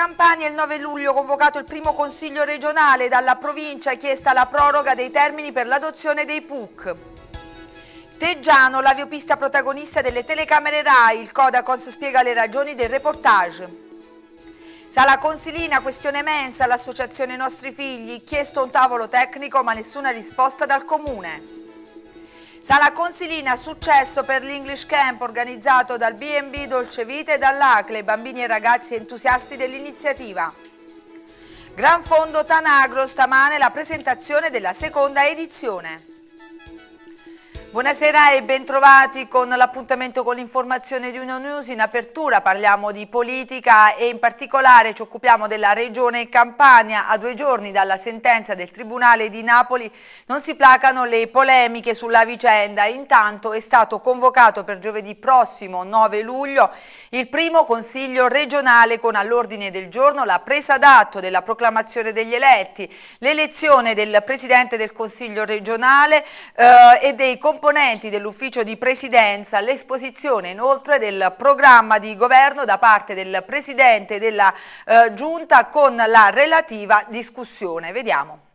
Campania il 9 luglio convocato il primo consiglio regionale dalla provincia chiesta la proroga dei termini per l'adozione dei PUC. Teggiano, l'aviopista protagonista delle telecamere RAI, il Codacons spiega le ragioni del reportage. Sala Consilina, questione mensa, l'associazione Nostri Figli, chiesto un tavolo tecnico ma nessuna risposta dal Comune. Sala Consilina, successo per l'English Camp organizzato dal B&B Dolce Vita e dall'ACLE, bambini e ragazzi entusiasti dell'iniziativa. Gran Fondo Tanagro, stamane la presentazione della seconda edizione. Buonasera e bentrovati con l'appuntamento con l'informazione di Uno News. In apertura parliamo di politica e in particolare ci occupiamo della regione Campania. A due giorni dalla sentenza del Tribunale di Napoli non si placano le polemiche sulla vicenda. Intanto è stato convocato per giovedì prossimo 9 luglio il primo consiglio regionale con all'ordine del giorno la presa d'atto della proclamazione degli eletti, l'elezione del Presidente del Consiglio regionale eh, e dei componenti componenti dell'ufficio di presidenza l'esposizione inoltre del programma di governo da parte del Presidente della eh, Giunta con la relativa discussione. Vediamo.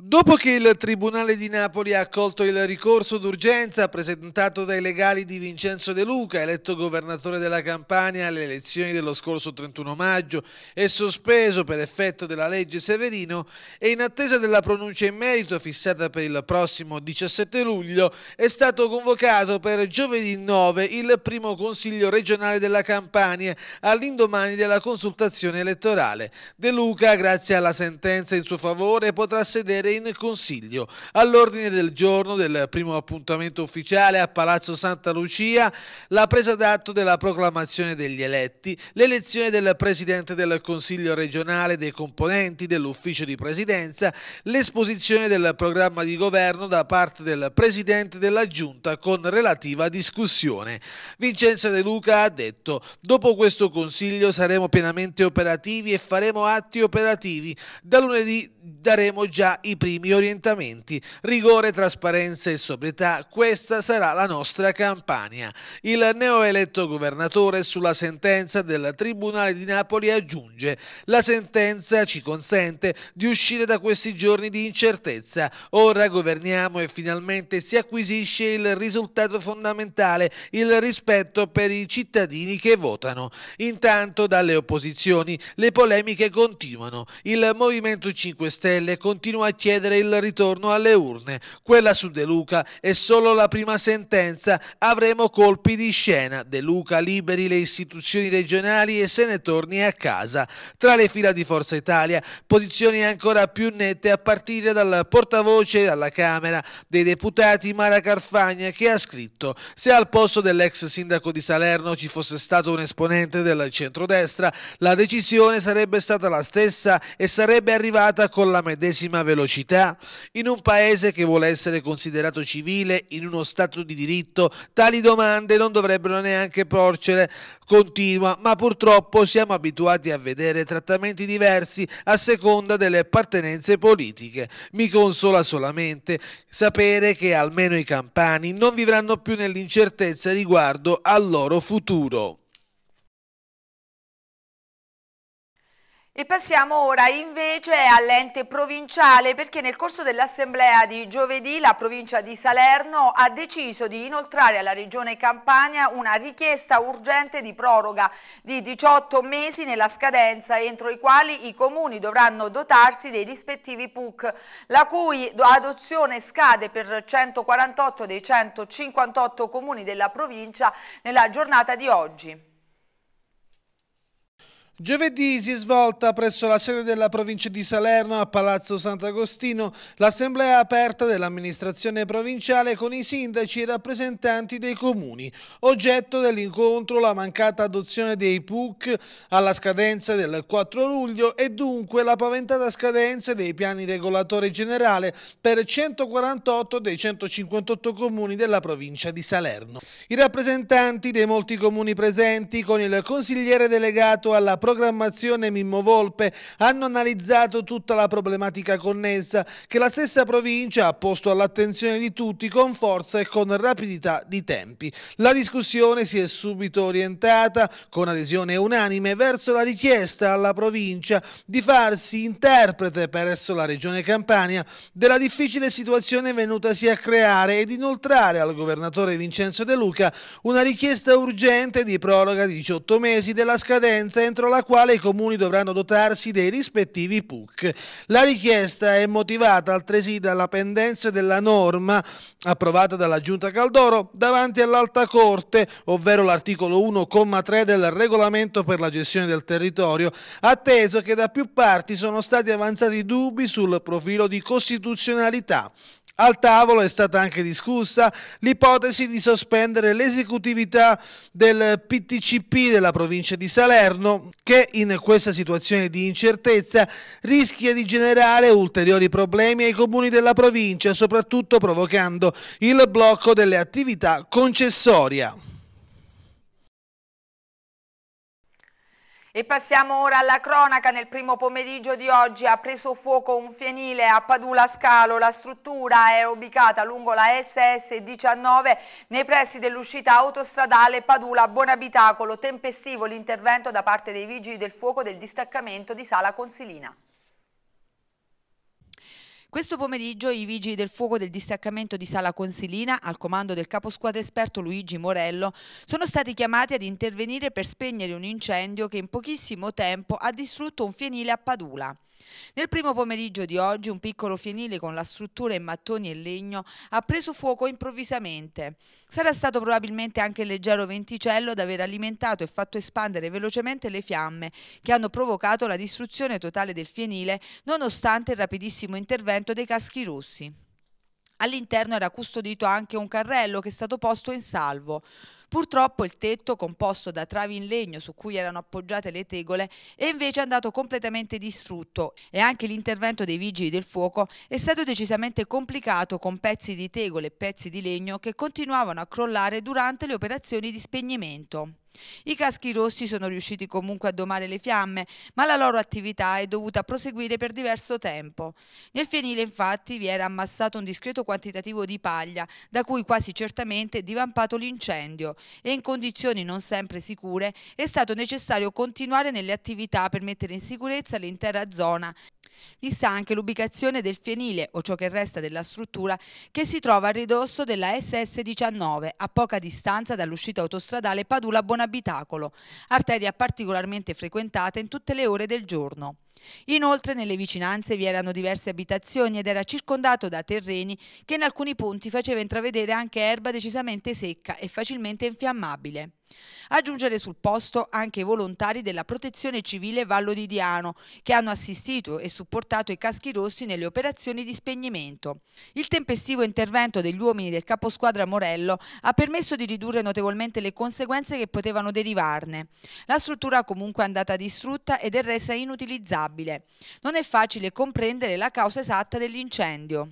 Dopo che il Tribunale di Napoli ha accolto il ricorso d'urgenza presentato dai legali di Vincenzo De Luca, eletto governatore della Campania alle elezioni dello scorso 31 maggio e sospeso per effetto della legge Severino, e in attesa della pronuncia in merito fissata per il prossimo 17 luglio, è stato convocato per giovedì 9 il primo Consiglio regionale della Campania all'indomani della consultazione elettorale. De Luca, grazie alla sentenza in suo favore, potrà sedere in Consiglio. All'ordine del giorno del primo appuntamento ufficiale a Palazzo Santa Lucia, la presa d'atto della proclamazione degli eletti, l'elezione del Presidente del Consiglio regionale, dei componenti dell'ufficio di presidenza, l'esposizione del programma di governo da parte del Presidente della Giunta con relativa discussione. Vincenzo De Luca ha detto, dopo questo Consiglio saremo pienamente operativi e faremo atti operativi. Da lunedì daremo già i primi orientamenti. Rigore, trasparenza e sobrietà, questa sarà la nostra campagna. Il neoeletto governatore sulla sentenza del Tribunale di Napoli aggiunge la sentenza ci consente di uscire da questi giorni di incertezza. Ora governiamo e finalmente si acquisisce il risultato fondamentale, il rispetto per i cittadini che votano. Intanto dalle opposizioni le polemiche continuano. Il Movimento 5 Stelle continua a chiedere il ritorno alle urne. Quella su De Luca è solo la prima sentenza, avremo colpi di scena. De Luca liberi le istituzioni regionali e se ne torni a casa. Tra le fila di Forza Italia, posizioni ancora più nette a partire dal portavoce alla Camera dei deputati Mara Carfagna che ha scritto se al posto dell'ex sindaco di Salerno ci fosse stato un esponente del centrodestra, la decisione sarebbe stata la stessa e sarebbe arrivata con la medesima velocità? In un paese che vuole essere considerato civile, in uno Stato di diritto, tali domande non dovrebbero neanche porcere. Continua, ma purtroppo siamo abituati a vedere trattamenti diversi a seconda delle appartenenze politiche. Mi consola solamente sapere che almeno i campani non vivranno più nell'incertezza riguardo al loro futuro. E passiamo ora invece all'ente provinciale perché nel corso dell'assemblea di giovedì la provincia di Salerno ha deciso di inoltrare alla regione Campania una richiesta urgente di proroga di 18 mesi nella scadenza entro i quali i comuni dovranno dotarsi dei rispettivi PUC, la cui adozione scade per 148 dei 158 comuni della provincia nella giornata di oggi. Giovedì si è svolta presso la sede della provincia di Salerno a Palazzo Sant'Agostino l'assemblea aperta dell'amministrazione provinciale con i sindaci e rappresentanti dei comuni. Oggetto dell'incontro la mancata adozione dei PUC alla scadenza del 4 luglio e dunque la paventata scadenza dei piani regolatori generale per 148 dei 158 comuni della provincia di Salerno. I rappresentanti dei molti comuni presenti con il consigliere delegato alla provincia programmazione Mimmo Volpe hanno analizzato tutta la problematica connessa che la stessa provincia ha posto all'attenzione di tutti con forza e con rapidità di tempi. La discussione si è subito orientata con adesione unanime verso la richiesta alla provincia di farsi interprete presso la regione Campania della difficile situazione venutasi a creare ed inoltrare al governatore Vincenzo De Luca una richiesta urgente di proroga di 18 mesi della scadenza entro la quale i comuni dovranno dotarsi dei rispettivi PUC. La richiesta è motivata altresì dalla pendenza della norma approvata dalla Giunta Caldoro davanti all'Alta Corte, ovvero l'articolo 1,3 del regolamento per la gestione del territorio, atteso che da più parti sono stati avanzati dubbi sul profilo di costituzionalità. Al tavolo è stata anche discussa l'ipotesi di sospendere l'esecutività del PTCP della provincia di Salerno che in questa situazione di incertezza rischia di generare ulteriori problemi ai comuni della provincia, soprattutto provocando il blocco delle attività concessoria. E passiamo ora alla cronaca. Nel primo pomeriggio di oggi ha preso fuoco un fienile a Padula Scalo. La struttura è ubicata lungo la SS19 nei pressi dell'uscita autostradale Padula Bonabitacolo. Tempestivo l'intervento da parte dei vigili del fuoco del distaccamento di Sala Consilina. Questo pomeriggio i vigili del fuoco del distaccamento di Sala Consilina, al comando del caposquadra esperto Luigi Morello, sono stati chiamati ad intervenire per spegnere un incendio che in pochissimo tempo ha distrutto un fienile a Padula. Nel primo pomeriggio di oggi un piccolo fienile con la struttura in mattoni e legno ha preso fuoco improvvisamente. Sarà stato probabilmente anche il leggero venticello ad aver alimentato e fatto espandere velocemente le fiamme che hanno provocato la distruzione totale del fienile nonostante il rapidissimo intervento dei caschi rossi. All'interno era custodito anche un carrello che è stato posto in salvo. Purtroppo il tetto, composto da travi in legno su cui erano appoggiate le tegole, è invece andato completamente distrutto e anche l'intervento dei vigili del fuoco è stato decisamente complicato con pezzi di tegole e pezzi di legno che continuavano a crollare durante le operazioni di spegnimento. I caschi rossi sono riusciti comunque a domare le fiamme, ma la loro attività è dovuta proseguire per diverso tempo. Nel fienile infatti vi era ammassato un discreto quantitativo di paglia, da cui quasi certamente è divampato l'incendio e in condizioni non sempre sicure è stato necessario continuare nelle attività per mettere in sicurezza l'intera zona vista anche l'ubicazione del fienile o ciò che resta della struttura che si trova a ridosso della SS19 a poca distanza dall'uscita autostradale Padula-Bonabitacolo, arteria particolarmente frequentata in tutte le ore del giorno. Inoltre nelle vicinanze vi erano diverse abitazioni ed era circondato da terreni che in alcuni punti faceva intravedere anche erba decisamente secca e facilmente infiammabile. Aggiungere sul posto anche i volontari della protezione civile Vallo di Diano che hanno assistito e supportato i caschi rossi nelle operazioni di spegnimento. Il tempestivo intervento degli uomini del caposquadra Morello ha permesso di ridurre notevolmente le conseguenze che potevano derivarne. La struttura comunque è andata distrutta ed è resa inutilizzabile. Non è facile comprendere la causa esatta dell'incendio.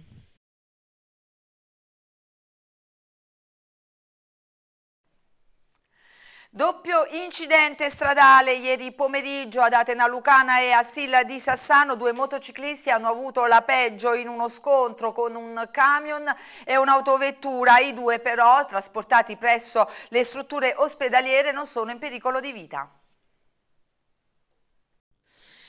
Doppio incidente stradale ieri pomeriggio ad Atena Lucana e a Silla di Sassano. Due motociclisti hanno avuto la peggio in uno scontro con un camion e un'autovettura. I due però, trasportati presso le strutture ospedaliere, non sono in pericolo di vita.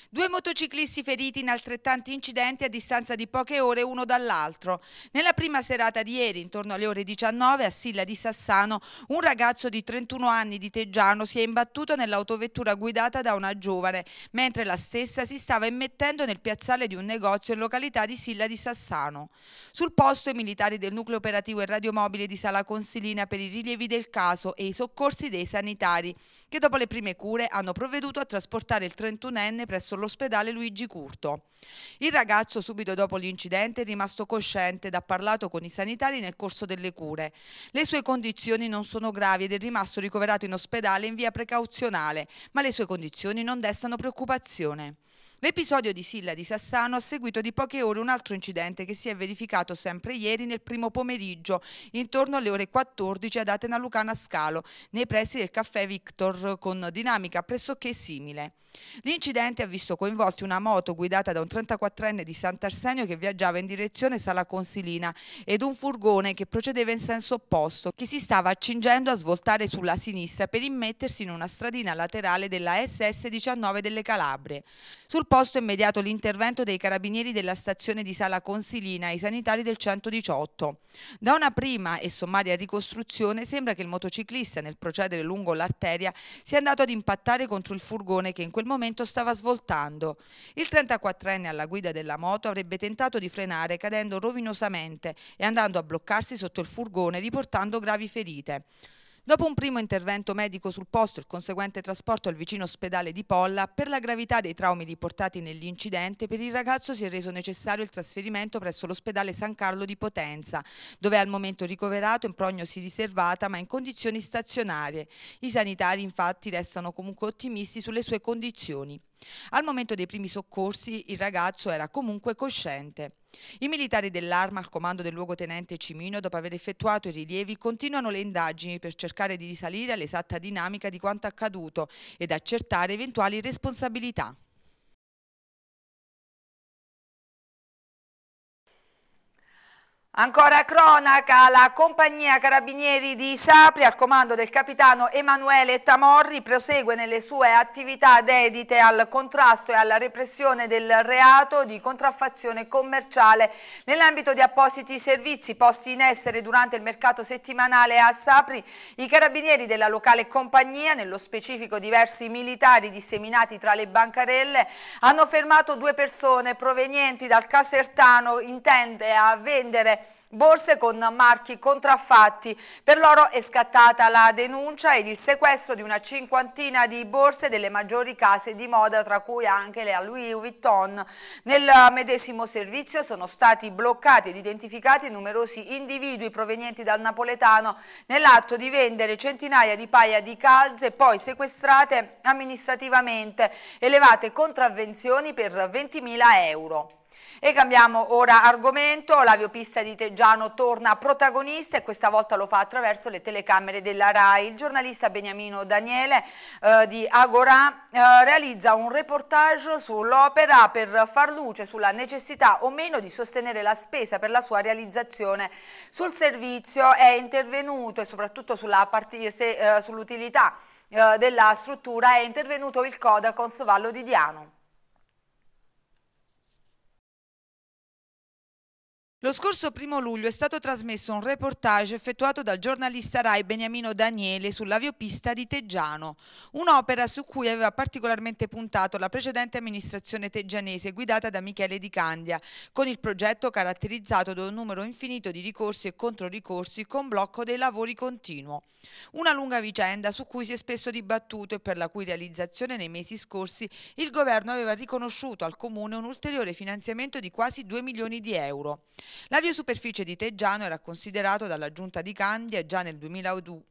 Due motociclisti feriti in altrettanti incidenti a distanza di poche ore uno dall'altro. Nella prima serata di ieri, intorno alle ore 19, a Silla di Sassano, un ragazzo di 31 anni di Teggiano si è imbattuto nell'autovettura guidata da una giovane, mentre la stessa si stava immettendo nel piazzale di un negozio in località di Silla di Sassano. Sul posto i militari del nucleo operativo e radiomobile di Sala Consilina per i rilievi del caso e i soccorsi dei sanitari, che dopo le prime cure hanno provveduto a trasportare il 31enne presso l'ospedale Luigi Curto. Il ragazzo subito dopo l'incidente è rimasto cosciente ed ha parlato con i sanitari nel corso delle cure. Le sue condizioni non sono gravi ed è rimasto ricoverato in ospedale in via precauzionale, ma le sue condizioni non destano preoccupazione. L'episodio di Silla di Sassano ha seguito di poche ore un altro incidente che si è verificato sempre ieri nel primo pomeriggio, intorno alle ore 14 ad Atena Lucana Scalo, nei pressi del caffè Victor, con dinamica pressoché simile. L'incidente ha visto coinvolti una moto guidata da un 34enne di Sant'Arsenio che viaggiava in direzione Sala Consilina ed un furgone che procedeva in senso opposto, che si stava accingendo a svoltare sulla sinistra per immettersi in una stradina laterale della SS19 delle Calabre. Sul posto immediato l'intervento dei carabinieri della stazione di Sala Consilina e i sanitari del 118. Da una prima e sommaria ricostruzione sembra che il motociclista nel procedere lungo l'arteria sia andato ad impattare contro il furgone che in quel momento stava svoltando. Il 34enne alla guida della moto avrebbe tentato di frenare cadendo rovinosamente e andando a bloccarsi sotto il furgone riportando gravi ferite. Dopo un primo intervento medico sul posto e il conseguente trasporto al vicino ospedale di Polla, per la gravità dei traumi riportati nell'incidente, per il ragazzo si è reso necessario il trasferimento presso l'ospedale San Carlo di Potenza, dove è al momento ricoverato in prognosi riservata ma in condizioni stazionarie. I sanitari infatti restano comunque ottimisti sulle sue condizioni. Al momento dei primi soccorsi il ragazzo era comunque cosciente. I militari dell'arma al comando del luogotenente Cimino, dopo aver effettuato i rilievi, continuano le indagini per cercare di risalire all'esatta dinamica di quanto accaduto ed accertare eventuali responsabilità. Ancora cronaca, la compagnia Carabinieri di Sapri al comando del capitano Emanuele Tamorri prosegue nelle sue attività dedite al contrasto e alla repressione del reato di contraffazione commerciale nell'ambito di appositi servizi posti in essere durante il mercato settimanale a Sapri. I carabinieri della locale compagnia, nello specifico diversi militari disseminati tra le bancarelle, hanno fermato due persone provenienti dal Casertano intende a vendere borse con marchi contraffatti. Per loro è scattata la denuncia ed il sequestro di una cinquantina di borse delle maggiori case di moda, tra cui anche le Louis Vuitton. Nel medesimo servizio sono stati bloccati ed identificati numerosi individui provenienti dal napoletano nell'atto di vendere centinaia di paia di calze poi sequestrate amministrativamente, elevate contravvenzioni per 20.000 euro. E cambiamo ora argomento, l'aviopista di Teggiano torna protagonista e questa volta lo fa attraverso le telecamere della RAI. Il giornalista Beniamino Daniele eh, di Agora eh, realizza un reportage sull'opera per far luce sulla necessità o meno di sostenere la spesa per la sua realizzazione. Sul servizio è intervenuto e soprattutto sull'utilità sull eh, della struttura è intervenuto il Codacons Vallo di Diano. Lo scorso primo luglio è stato trasmesso un reportage effettuato dal giornalista Rai Beniamino Daniele sull'aviopista di Teggiano, un'opera su cui aveva particolarmente puntato la precedente amministrazione teggianese guidata da Michele Di Candia, con il progetto caratterizzato da un numero infinito di ricorsi e controricorsi con blocco dei lavori continuo. Una lunga vicenda su cui si è spesso dibattuto e per la cui realizzazione nei mesi scorsi il governo aveva riconosciuto al comune un ulteriore finanziamento di quasi 2 milioni di euro. La superficie di Teggiano era considerato dalla giunta di Candia già nel 2002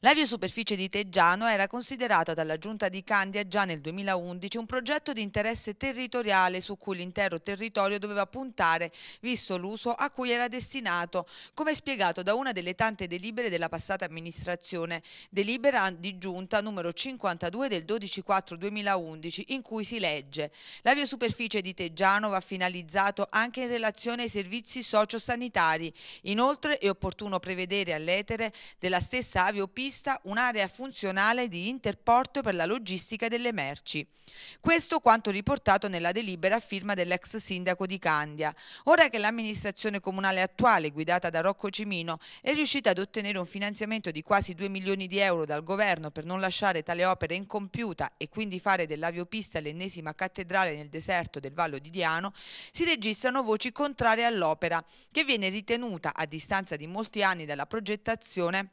la biosuperficie di Teggiano era considerata dalla giunta di Candia già nel 2011 un progetto di interesse territoriale su cui l'intero territorio doveva puntare, visto l'uso a cui era destinato, come spiegato da una delle tante delibere della passata amministrazione, delibera di giunta numero 52 del 12-4-2011, in cui si legge la biosuperficie di Teggiano va finalizzato anche in relazione ai servizi sociosanitari. Inoltre è opportuno prevedere all'etere della stessa prevista un'area funzionale di interporto per la logistica delle merci. Questo quanto riportato nella delibera a firma dell'ex sindaco di Candia. Ora che l'amministrazione comunale attuale, guidata da Rocco Cimino, è riuscita ad ottenere un finanziamento di quasi 2 milioni di euro dal governo per non lasciare tale opera incompiuta e quindi fare dell'aviopista l'ennesima cattedrale nel deserto del Vallo di Diano, si registrano voci contrarie all'opera, che viene ritenuta, a distanza di molti anni dalla progettazione,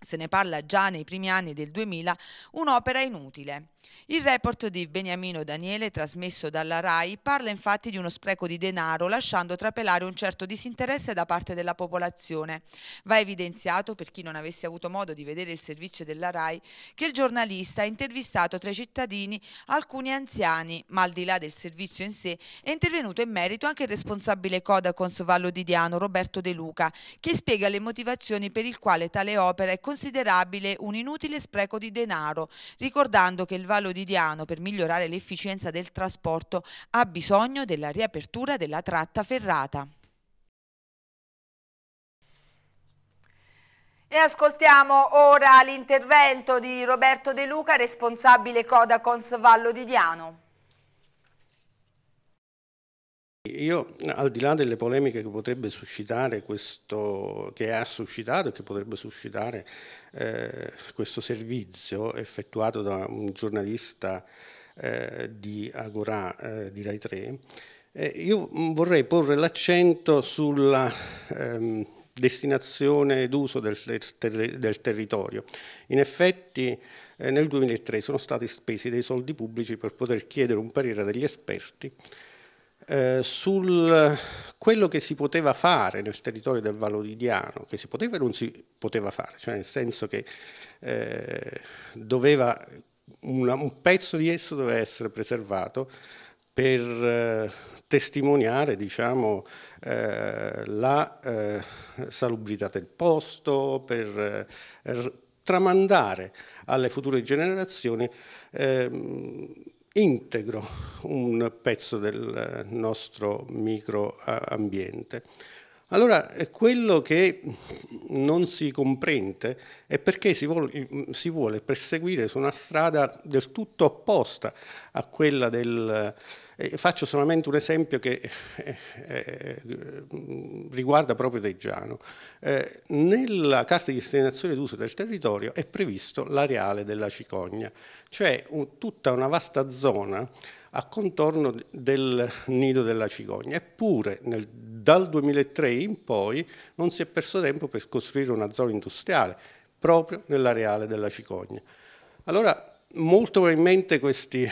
se ne parla già nei primi anni del 2000, un'opera inutile. Il report di Beniamino Daniele, trasmesso dalla RAI, parla infatti di uno spreco di denaro, lasciando trapelare un certo disinteresse da parte della popolazione. Va evidenziato, per chi non avesse avuto modo di vedere il servizio della RAI, che il giornalista ha intervistato tra i cittadini alcuni anziani, ma al di là del servizio in sé, è intervenuto in merito anche il responsabile Codacons Vallo di Diano, Roberto De Luca, che spiega le motivazioni per il quale tale opera è considerabile un inutile spreco di denaro, ricordando che il Vallo quotidiano per migliorare l'efficienza del trasporto ha bisogno della riapertura della tratta ferrata. E ascoltiamo ora l'intervento di Roberto De Luca, responsabile Codacons Vallo di Diano. Io, al di là delle polemiche che potrebbe suscitare questo, che ha suscitato e che potrebbe suscitare eh, questo servizio effettuato da un giornalista eh, di Agora eh, di Rai 3, eh, io vorrei porre l'accento sulla ehm, destinazione d'uso del, ter del, territorio. In effetti eh, nel 2003 sono stati spesi dei soldi pubblici per poter chiedere un parere degli esperti eh, quello che si poteva fare nel territorio del Valodidiano, che si poteva e non si poteva fare, cioè nel senso che eh, doveva, una, un pezzo di esso doveva essere preservato per eh, testimoniare diciamo, eh, la eh, salubrità del posto, per eh, tramandare alle future generazioni ehm, integro un pezzo del nostro microambiente. Allora, quello che non si comprende è perché si vuole, si vuole perseguire su una strada del tutto opposta a quella del, eh, faccio solamente un esempio che eh, eh, riguarda proprio Teggiano. Eh, nella carta di destinazione d'uso del territorio è previsto l'areale della cicogna, cioè un, tutta una vasta zona a contorno del nido della cicogna. Eppure nel, dal 2003 in poi non si è perso tempo per costruire una zona industriale proprio nell'areale della cicogna. Allora, molto probabilmente questi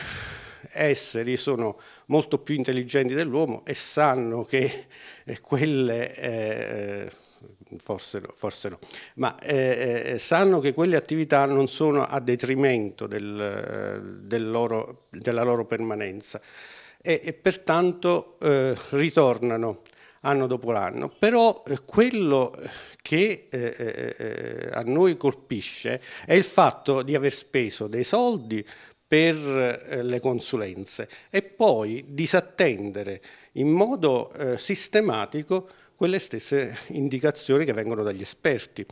esseri sono molto più intelligenti dell'uomo e sanno che eh, quelle, eh, forse, no, forse no, ma eh, eh, sanno che quelle attività non sono a detrimento del, del loro, della loro permanenza e, e pertanto eh, ritornano anno dopo anno. Però eh, quello che eh, a noi colpisce è il fatto di aver speso dei soldi per eh, le consulenze e poi disattendere in modo eh, sistematico quelle stesse indicazioni che vengono dagli esperti.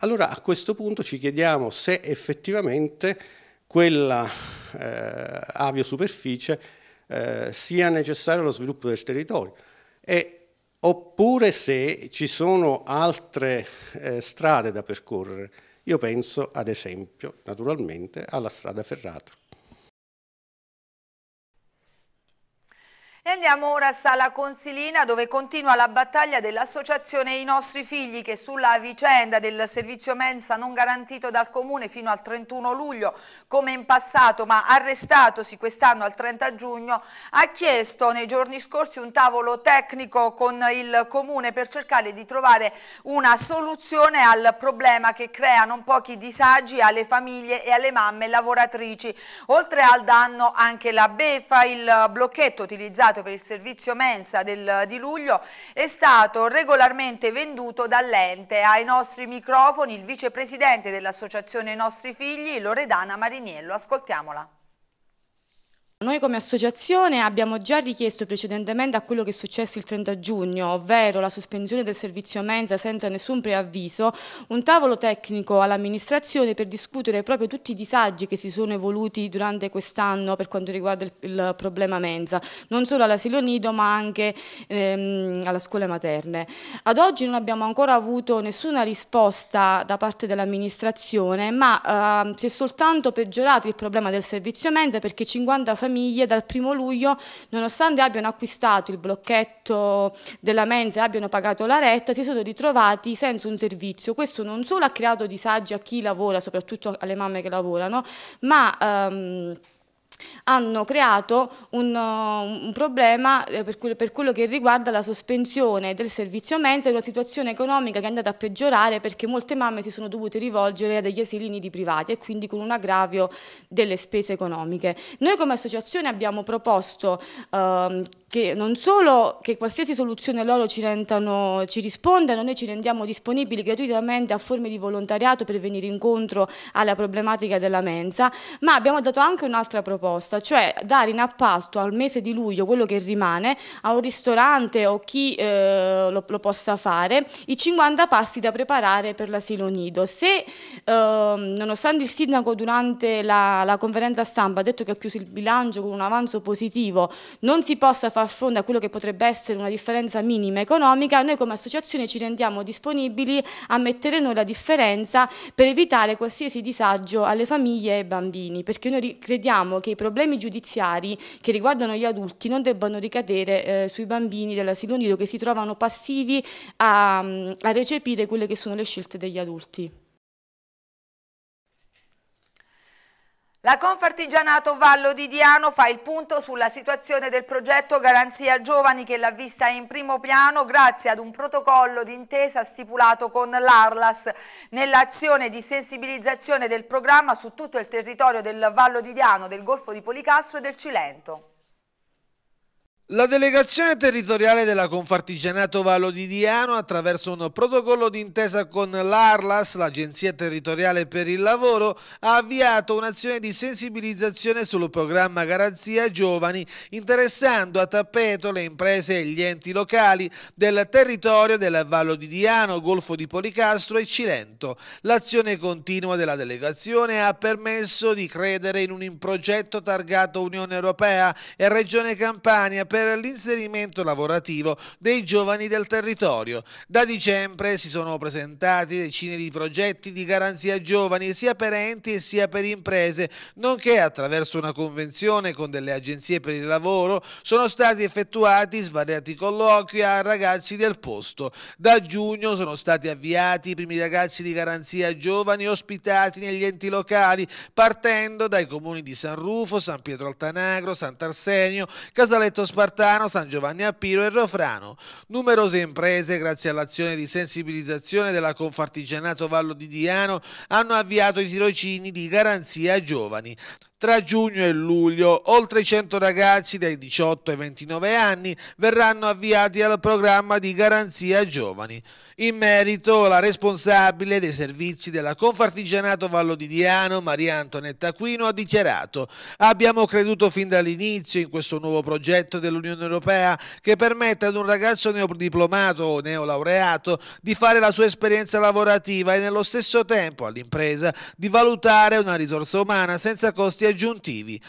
Allora a questo punto ci chiediamo se effettivamente quella eh, aviosuperficie eh, sia necessario allo sviluppo del territorio e, oppure se ci sono altre eh, strade da percorrere. Io penso ad esempio, naturalmente, alla strada ferrata. E andiamo ora a Sala Consilina dove continua la battaglia dell'associazione I nostri figli che sulla vicenda del servizio mensa non garantito dal comune fino al 31 luglio come in passato ma arrestatosi quest'anno al 30 giugno ha chiesto nei giorni scorsi un tavolo tecnico con il comune per cercare di trovare una soluzione al problema che crea non pochi disagi alle famiglie e alle mamme lavoratrici. Oltre al danno anche la beffa il blocchetto utilizzato per il servizio mensa del, di luglio è stato regolarmente venduto dall'ente. Ai nostri microfoni il vicepresidente dell'associazione Nostri Figli, Loredana Mariniello. Ascoltiamola. Noi come associazione abbiamo già richiesto precedentemente a quello che è successo il 30 giugno, ovvero la sospensione del servizio mensa senza nessun preavviso, un tavolo tecnico all'amministrazione per discutere proprio tutti i disagi che si sono evoluti durante quest'anno per quanto riguarda il, il, problema mensa, non solo all'asilo nido ma anche ehm, alla scuole materne. Ad oggi non abbiamo ancora avuto nessuna risposta da parte dell'amministrazione, ma eh, si è soltanto peggiorato il problema del servizio mensa perché 50 famiglie famiglie dal primo luglio, nonostante abbiano acquistato il blocchetto della mensa e abbiano pagato la retta, si sono ritrovati senza un servizio. Questo non solo ha creato disagi a chi lavora, soprattutto alle mamme che lavorano, ma... Um, hanno creato un, uh, un problema eh, per, per, quello che riguarda la sospensione del servizio mensa e una situazione economica che è andata a peggiorare perché molte mamme si sono dovute rivolgere a degli asili nidi privati e quindi con un aggravio delle spese economiche. Noi come associazione abbiamo proposto uh, che non solo che qualsiasi soluzione loro ci, rentano, ci rispondano, noi ci rendiamo disponibili gratuitamente a forme di volontariato per venire incontro alla problematica della mensa, ma abbiamo dato anche un'altra proposta, cioè dare in appalto al mese di luglio quello che rimane a un ristorante o chi eh, lo, lo, possa fare i 50 passi da preparare per l'asilo nido. Se eh, nonostante il sindaco durante la, la conferenza stampa ha detto che ha chiuso il bilancio con un avanzo positivo, non si possa far fronte a quello che potrebbe essere una differenza minima economica, noi come associazione ci rendiamo disponibili a mettere noi la differenza per evitare qualsiasi disagio alle famiglie e ai bambini, perché noi crediamo che problemi giudiziari che riguardano gli adulti non debbano ricadere eh, sui bambini dell'asilo nido che si trovano passivi a, a recepire quelle che sono le scelte degli adulti. La Confartigianato Vallo di Diano fa il punto sulla situazione del progetto Garanzia Giovani che l'ha vista in primo piano grazie ad un protocollo d'intesa stipulato con l'Arlas nell'azione di sensibilizzazione del programma su tutto il territorio del Vallo di Diano, del Golfo di Policastro e del Cilento. La delegazione territoriale della Confartigianato Vallo di Diano, attraverso un protocollo d'intesa con l'Arlas, l'Agenzia Territoriale per il Lavoro, ha avviato un'azione di sensibilizzazione sul programma Garanzia Giovani, interessando a tappeto le imprese e gli enti locali del territorio del Vallo di Diano, Golfo di Policastro e Cilento. L'azione continua della delegazione ha permesso di credere in un progetto targato Unione Europea e Regione Campania per per l'inserimento lavorativo dei giovani del territorio. Da dicembre si sono presentati decine di progetti di garanzia giovani sia per enti sia per imprese, nonché attraverso una convenzione con delle agenzie per il lavoro sono stati effettuati svariati colloqui a ragazzi del posto. Da giugno sono stati avviati i primi ragazzi di garanzia giovani ospitati negli enti locali partendo dai comuni di San Rufo, San Pietro Altanagro, Sant'Arsenio, Casaletto Spartano Spartano, San Giovanni a Piro e Rofrano. Numerose imprese, grazie all'azione di sensibilizzazione della Confartigianato Vallo di Diano, hanno avviato i tirocini di garanzia giovani. Tra giugno e luglio, oltre 100 ragazzi dai 18 ai 29 anni verranno avviati al programma di garanzia giovani. In merito, la responsabile dei servizi della Confartigianato Vallo di Diano, Maria Antonetta Aquino, ha dichiarato «Abbiamo creduto fin dall'inizio in questo nuovo progetto dell'Unione Europea che permette ad un ragazzo neodiplomato o neolaureato di fare la sua esperienza lavorativa e nello stesso tempo all'impresa di valutare una risorsa umana senza costi aggiuntivi.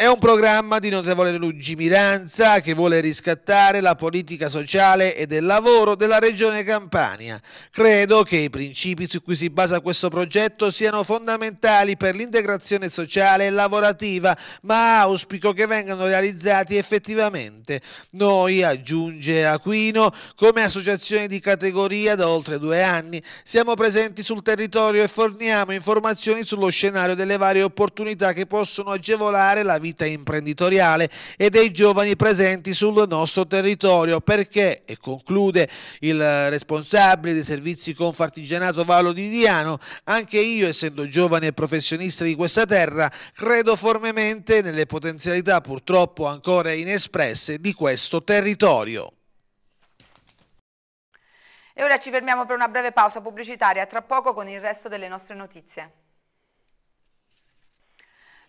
È un programma di notevole lungimiranza che vuole riscattare la politica sociale e del lavoro della regione Campania. Credo che i principi su cui si basa questo progetto siano fondamentali per l'integrazione sociale e lavorativa, ma auspico che vengano realizzati effettivamente. Noi, aggiunge Aquino, come associazione di categoria da oltre due anni, siamo presenti sul territorio e forniamo informazioni sullo scenario delle varie opportunità che possono agevolare la vita vita imprenditoriale e dei giovani presenti sul nostro territorio perché, e conclude il responsabile dei servizi Confartigianato Vallo di Diano, anche io essendo giovane professionista di questa terra credo fortemente nelle potenzialità purtroppo ancora inespresse di questo territorio. E ora ci fermiamo per una breve pausa pubblicitaria, tra poco con il resto delle nostre notizie.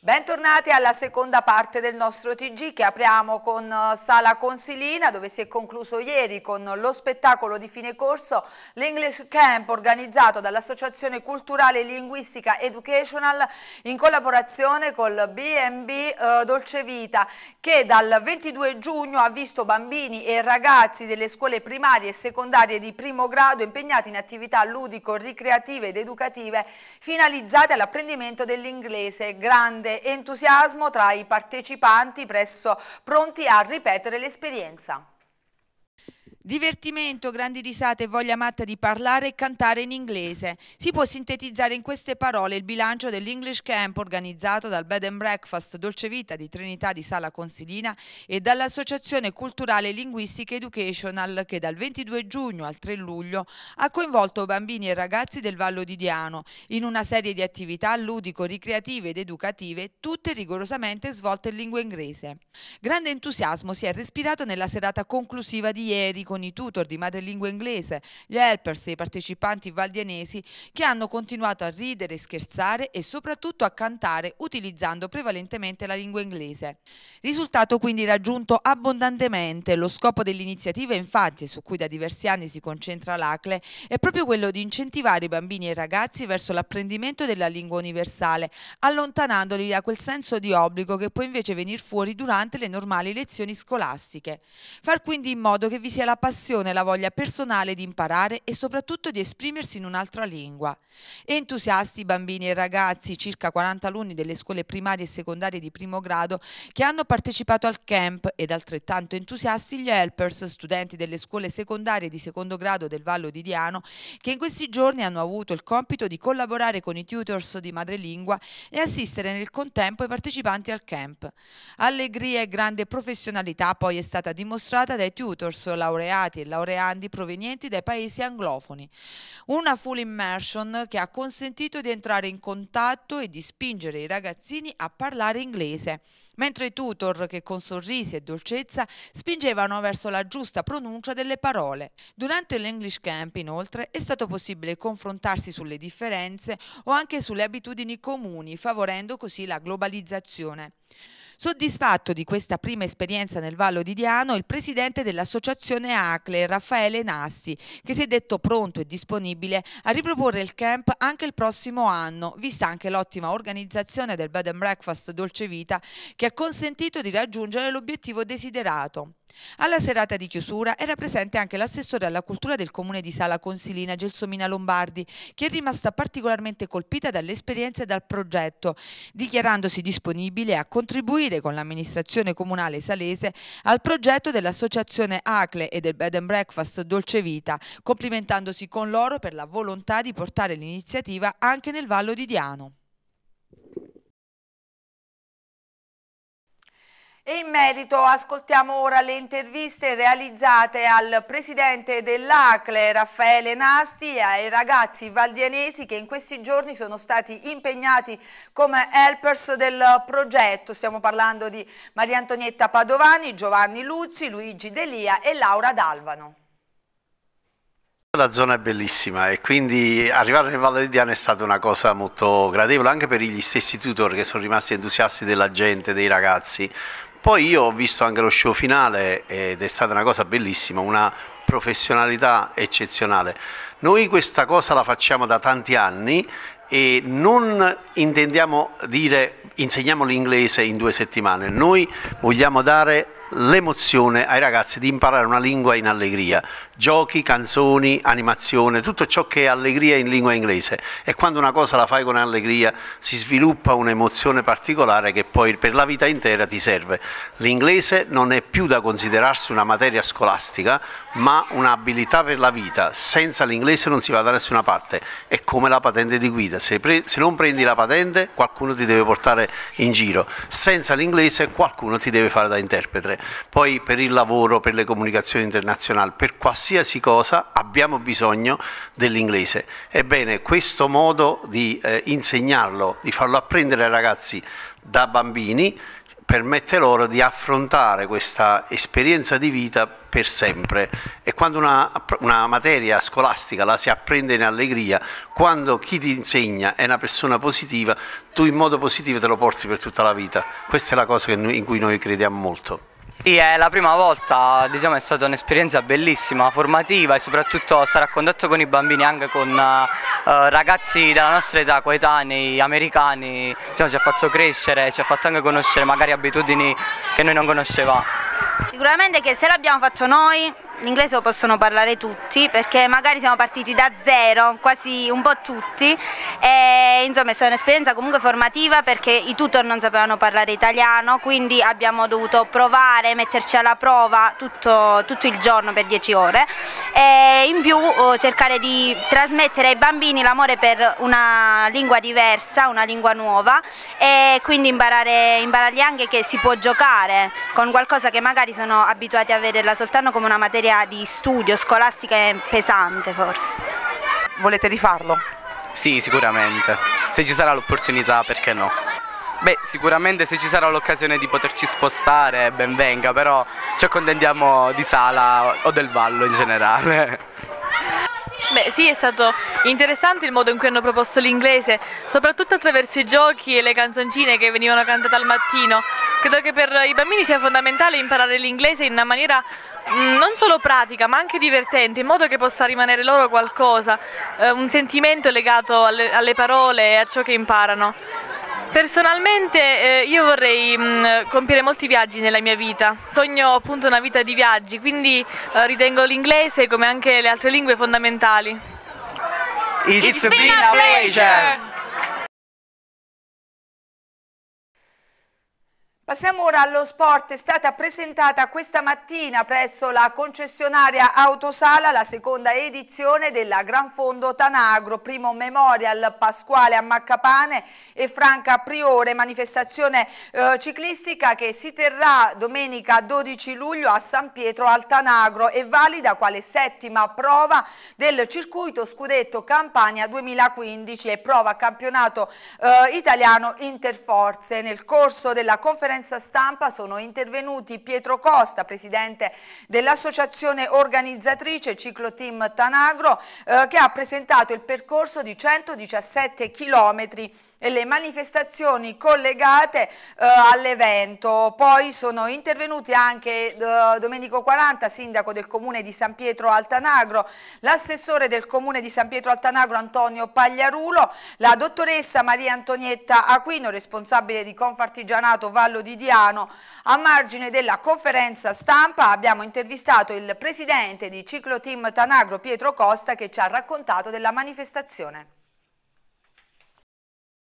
Bentornati alla seconda parte del nostro TG che apriamo con eh, Sala Consilina dove si è concluso ieri con lo spettacolo di fine corso l'English Camp organizzato dall'Associazione Culturale Linguistica Educational in collaborazione col B&B eh, Dolce Vita che dal 22 giugno ha visto bambini e ragazzi delle scuole primarie e secondarie di primo grado impegnati in attività ludico-ricreative ed educative finalizzate all'apprendimento dell'inglese. Grande grande entusiasmo tra i partecipanti presso pronti a ripetere l'esperienza. Divertimento, grandi risate e voglia matta di parlare e cantare in inglese. Si può sintetizzare in queste parole il bilancio dell'English Camp organizzato dal Bed and Breakfast Dolce Vita di Trinità di Sala Consilina e dall'Associazione Culturale Linguistica Educational che dal 22 giugno al 3 luglio ha coinvolto bambini e ragazzi del Vallo di Diano in una serie di attività ludico-ricreative ed educative, tutte rigorosamente svolte in lingua inglese. Grande entusiasmo si è respirato nella serata conclusiva di ieri con con i tutor di madrelingua inglese, gli helpers e i partecipanti valdianesi che hanno continuato a ridere, scherzare e soprattutto a cantare utilizzando prevalentemente la lingua inglese. Risultato quindi raggiunto abbondantemente. Lo scopo dell'iniziativa infatti, su cui da diversi anni si concentra l'ACLE, è proprio quello di incentivare i bambini e i ragazzi verso l'apprendimento della lingua universale, allontanandoli da quel senso di obbligo che può invece venire fuori durante le normali lezioni scolastiche. Far quindi in modo che vi sia la passione e la voglia personale di imparare e soprattutto di esprimersi in un'altra lingua. Entusiasti bambini e ragazzi, circa 40 alunni delle scuole primarie e secondarie di primo grado, che hanno partecipato al camp ed altrettanto entusiasti gli helpers, studenti delle scuole secondarie di secondo grado del Vallo di Diano, che in questi giorni hanno avuto il compito di collaborare con i tutors di madrelingua e assistere nel contempo i partecipanti al camp. Allegria e grande professionalità poi è stata dimostrata dai tutors laureati laureati e laureandi provenienti dai paesi anglofoni. Una full immersion che ha consentito di entrare in contatto e di spingere i ragazzini a parlare inglese mentre i tutor che con sorrisi e dolcezza spingevano verso la giusta pronuncia delle parole. Durante l'English Camp, inoltre, è stato possibile confrontarsi sulle differenze o anche sulle abitudini comuni, favorendo così la globalizzazione. Soddisfatto di questa prima esperienza nel Vallo di Diano, il presidente dell'associazione ACLE, Raffaele Nasti, che si è detto pronto e disponibile a riproporre il camp anche il prossimo anno, vista anche l'ottima organizzazione del Bed and Breakfast Dolce Vita che ha consentito di raggiungere l'obiettivo desiderato. Alla serata di chiusura era presente anche l'assessore alla cultura del comune di Sala Consilina, Gelsomina Lombardi, che è rimasta particolarmente colpita dall'esperienza e dal progetto, dichiarandosi disponibile a contribuire con l'amministrazione comunale salese al progetto dell'associazione ACLE e del Bed and Breakfast Dolce Vita, complimentandosi con loro per la volontà di portare l'iniziativa anche nel Vallo di Diano. E in merito ascoltiamo ora le interviste realizzate al presidente dell'ACLE Raffaele Nasti e ai ragazzi valdianesi che in questi giorni sono stati impegnati come helpers del progetto. Stiamo parlando di Maria Antonietta Padovani, Giovanni Luzzi, Luigi Delia e Laura Dalvano. La zona è bellissima e quindi arrivare nel Valle di Diano è stata una cosa molto gradevole anche per gli stessi tutor che sono rimasti entusiasti della gente, dei ragazzi, poi io ho visto anche lo show finale ed è stata una cosa bellissima, una professionalità eccezionale. Noi questa cosa la facciamo da tanti anni e non intendiamo dire insegniamo l'inglese in due settimane, noi vogliamo dare l'emozione ai ragazzi di imparare una lingua in allegria, giochi, canzoni, animazione, tutto ciò che è allegria in lingua inglese. E quando una cosa la fai con allegria si sviluppa un'emozione particolare che poi per la vita intera ti serve. L'inglese non è più da considerarsi una materia scolastica ma un'abilità per la vita, senza l'inglese non si va da nessuna parte, è come la patente di guida, se, se non prendi la patente qualcuno ti deve portare in giro, senza l'inglese qualcuno ti deve fare da interprete. Poi per il lavoro, per le comunicazioni internazionali, per qualsiasi cosa abbiamo bisogno dell'inglese. Ebbene, questo modo di eh, insegnarlo, di farlo apprendere ai ragazzi da bambini, permette loro di affrontare questa esperienza di vita per sempre e quando una, una, materia scolastica la si apprende in allegria, quando chi ti insegna è una persona positiva, tu in modo positivo te lo porti per tutta la vita. Questa è la cosa noi, in cui noi crediamo molto. Sì, è la prima volta, diciamo, è stata un'esperienza bellissima, formativa e soprattutto stare a contatto con i bambini, anche con uh, ragazzi della nostra età, coetanei, americani, diciamo, ci ha fatto crescere, ci ha fatto anche conoscere magari abitudini che noi non conoscevamo. Sicuramente che se l'abbiamo fatto noi l'inglese lo possono parlare tutti perché magari siamo partiti da zero, quasi un po' tutti. E insomma è stata un'esperienza comunque formativa perché i tutor non sapevano parlare italiano quindi abbiamo dovuto provare, metterci alla prova tutto, tutto il giorno per 10 ore. E in più oh, cercare di trasmettere ai bambini l'amore per una lingua diversa, una lingua nuova e quindi imparare, imparargli anche che si può giocare con qualcosa che magari sono abituati a vederla soltanto come una materia di studio scolastica e pesante forse. Volete rifarlo? Sì, sicuramente. Se ci sarà l'opportunità, perché no? Beh, sicuramente se ci sarà l'occasione di poterci spostare, ben venga, però ci accontentiamo di Sala o del Vallo in generale. Beh sì, è stato interessante il modo in cui hanno proposto l'inglese, soprattutto attraverso i giochi e le canzoncine che venivano cantate al mattino. Credo che per i bambini sia fondamentale imparare l'inglese in una maniera mm, non solo pratica ma anche divertente, in modo che possa rimanere loro qualcosa, eh, un sentimento legato alle, alle parole e a ciò che imparano. Personalmente eh, io vorrei mh, mm, compiere molti viaggi nella mia vita, sogno appunto una vita di viaggi, quindi eh, ritengo l'inglese come anche le altre lingue fondamentali. It's, It's been a pleasure! Passiamo ora allo sport, è stata presentata questa mattina presso la concessionaria Autosala la seconda edizione della Gran Fondo Tanagro, primo memorial Pasquale a Maccapane e Franca Priore, manifestazione eh, ciclistica che si terrà domenica 12 luglio a San Pietro al Tanagro e valida quale settima prova del circuito Scudetto Campania 2015 e prova campionato eh, italiano Interforze. Nel corso della conferenza conferenza stampa sono intervenuti Pietro Costa, presidente dell'associazione organizzatrice Ciclo Team Tanagro, eh, che ha presentato il percorso di 117 chilometri e le manifestazioni collegate eh, all'evento. Poi sono intervenuti anche eh, Domenico 40, sindaco del comune di San Pietro Altanagro, l'assessore del comune di San Pietro Altanagro Antonio Pagliarulo, la dottoressa Maria Antonietta Aquino, responsabile di Confartigianato Vallo di di Diano. A margine della conferenza stampa abbiamo intervistato il presidente di Ciclo Team Tanagro Pietro Costa che ci ha raccontato della manifestazione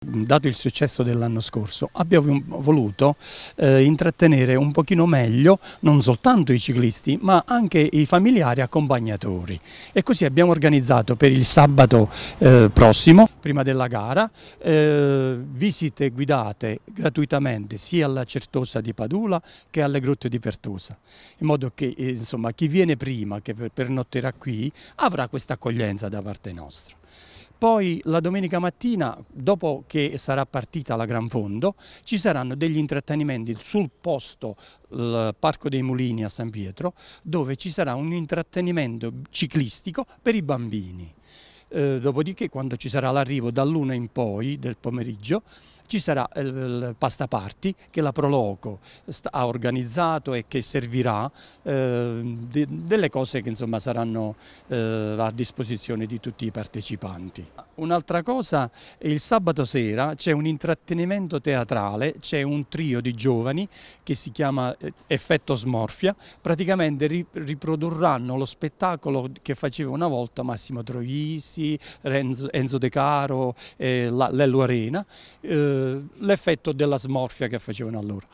dato il successo dell'anno scorso, abbiamo voluto eh, intrattenere un pochino meglio non soltanto i ciclisti ma anche i familiari accompagnatori e così abbiamo organizzato per il sabato eh, prossimo, prima della gara, eh, visite guidate gratuitamente sia alla Certosa di Padula che alle grotte di Pertosa, in modo che insomma, chi viene prima che pernotterà qui avrà questa accoglienza da parte nostra. Poi la domenica mattina, dopo che sarà partita la Gran Fondo, ci saranno degli intrattenimenti sul posto, il Parco dei Mulini a San Pietro, dove ci sarà un intrattenimento ciclistico per i bambini. Eh, dopodiché quando ci sarà l'arrivo dall'una in poi del pomeriggio ci sarà il pasta party che la Proloco ha organizzato e che servirà eh, de, delle cose che insomma saranno eh, a disposizione di tutti i partecipanti. Un'altra cosa, il sabato sera c'è un intrattenimento teatrale, c'è un trio di giovani che si chiama eh, Effetto Smorfia, praticamente riprodurranno lo spettacolo che faceva una volta Massimo Troisi, Enzo, De Caro, eh, Lello Arena, eh, l'effetto della smorfia che facevano allora.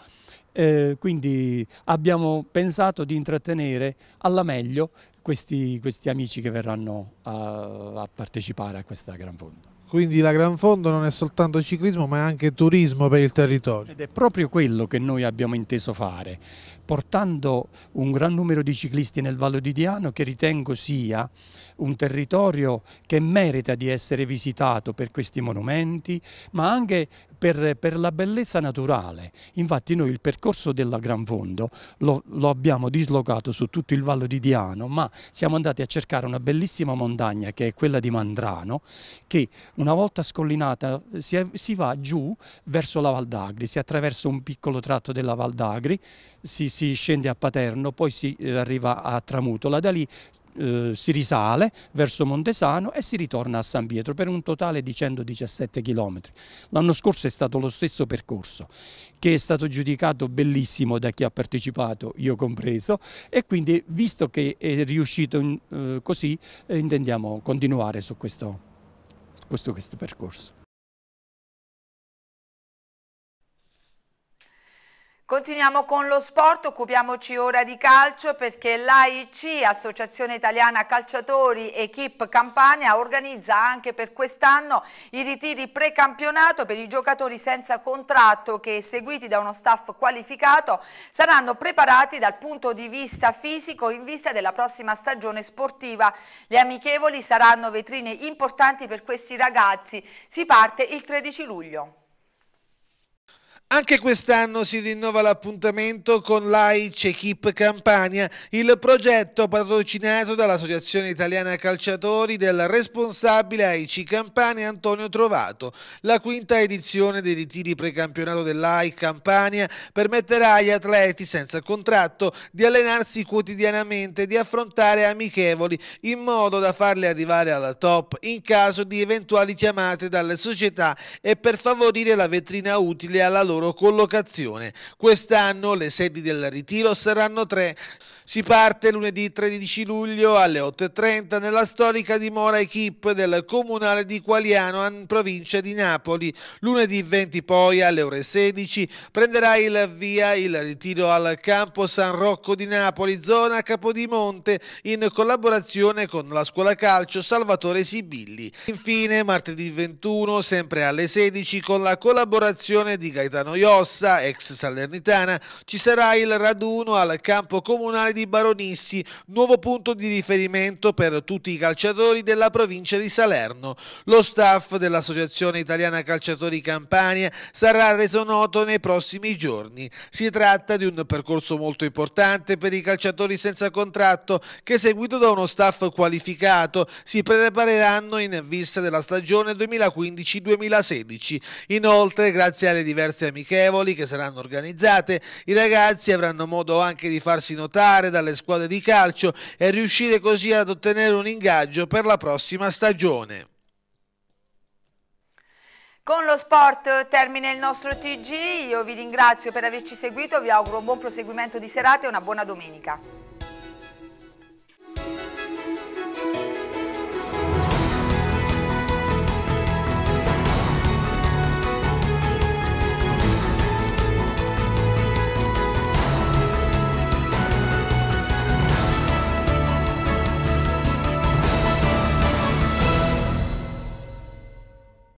Eh, quindi abbiamo pensato di intrattenere alla meglio questi, questi amici che verranno a, a partecipare a questa Gran Fondo. Quindi la Gran Fondo non è soltanto ciclismo ma è anche turismo per il territorio. Ed è proprio quello che noi abbiamo inteso fare, portando un gran numero di ciclisti nel Vallo di Diano che ritengo sia un territorio che merita di essere visitato per questi monumenti, ma anche per, per la bellezza naturale. Infatti noi il percorso della Gran Fondo lo, lo, abbiamo dislocato su tutto il Vallo di Diano, ma siamo andati a cercare una bellissima montagna che è quella di Mandrano, che una volta scollinata si, si va giù verso la Val d'Agri, si attraversa un piccolo tratto della Val d'Agri, si, si, scende a Paterno, poi si eh, arriva a Tramutola, da lì eh, si risale verso Montesano e si ritorna a San Pietro per un totale di 117 km. L'anno scorso è stato lo stesso percorso che è stato giudicato bellissimo da chi ha partecipato, io compreso, e quindi visto che è riuscito eh, così eh, intendiamo continuare su questo, questo, questo percorso. Continuiamo con lo sport, occupiamoci ora di calcio perché l'AIC, Associazione Italiana Calciatori Equip Campania, organizza anche per quest'anno i ritiri precampionato per i giocatori senza contratto che, seguiti da uno staff qualificato, saranno preparati dal punto di vista fisico in vista della prossima stagione sportiva. Le amichevoli saranno vetrine importanti per questi ragazzi. Si parte il 13 luglio. Anche quest'anno si rinnova l'appuntamento con l'AIC Equip Campania, il progetto patrocinato dall'Associazione Italiana Calciatori del responsabile AIC Campania Antonio Trovato. La quinta edizione dei ritiri precampionato dell'AIC Campania permetterà agli atleti senza contratto di allenarsi quotidianamente e di affrontare amichevoli in modo da farli arrivare alla top in caso di eventuali chiamate dalle società e per favorire la vetrina utile alla loro loro collocazione. Quest'anno le sedi del ritiro saranno tre. Si parte lunedì 13 luglio alle 8.30 nella storica dimora Equip del comunale di Qualiano in provincia di Napoli. Lunedì 20 poi alle ore 16 prenderà il via il ritiro al campo San Rocco di Napoli, zona Capodimonte, in collaborazione con la scuola calcio Salvatore Sibilli. Infine martedì 21 sempre alle 16 con la collaborazione di Gaetano Iossa, ex Salernitana, ci sarà il raduno al campo comunale di Baronissi, nuovo punto di riferimento per tutti i calciatori della provincia di Salerno. Lo staff dell'Associazione Italiana Calciatori Campania sarà reso noto nei prossimi giorni. Si tratta di un percorso molto importante per i calciatori senza contratto che seguito da uno staff qualificato si prepareranno in vista della stagione 2015-2016. Inoltre, grazie alle diverse amichevoli che saranno organizzate, i ragazzi avranno modo anche di farsi notare passare dalle squadre di calcio e riuscire così ad ottenere un ingaggio per la prossima stagione. Con lo sport termina il nostro TG, io vi ringrazio per averci seguito, vi auguro un buon proseguimento di serata e una buona domenica.